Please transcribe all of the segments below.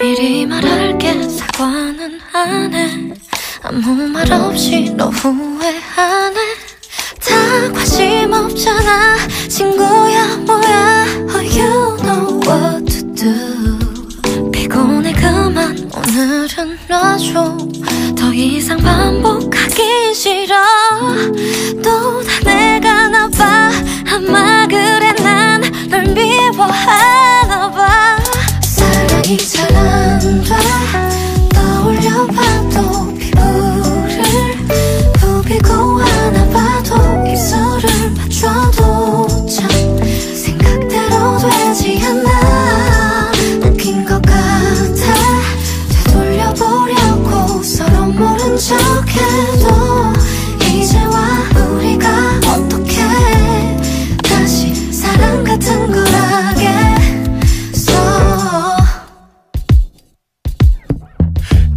미리 말할게 사과는 안 해 아무 말 없이 너 후회하네. 다 관심 없잖아 친구 오늘은 놔줘 더 이상 반복하기 싫어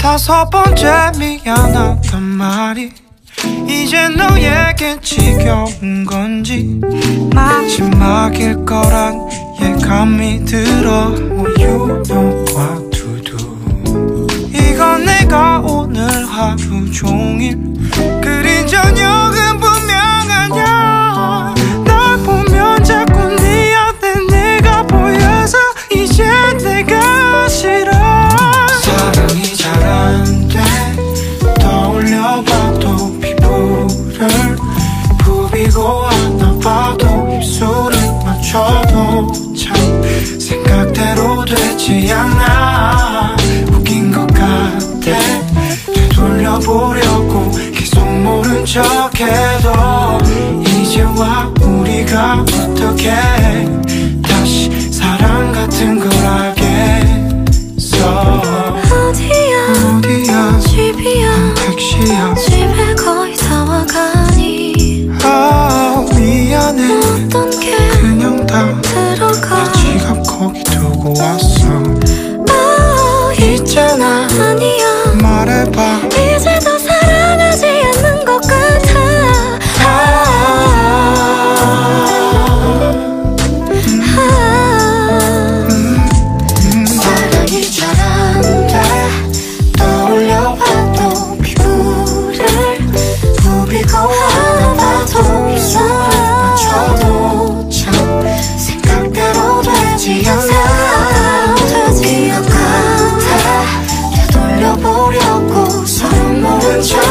다섯 번째 미안하단 말이 이제 너에게 지겨운 건지 마지막일 거란 예감이 들어. What to do. 이건 내가 오늘 하루 종일 부비고 하나 봐도 입술을 맞춰도 참 생각대로 되지 않아. 웃긴 것 같아. 되돌려보려고 계속 모른 척해도 이제와 우리가 어떻게 어떤 게 그냥 다 들어가? 지갑 거기 두고 왔어. 아, 있잖아 잊어보려고 서로 모른 척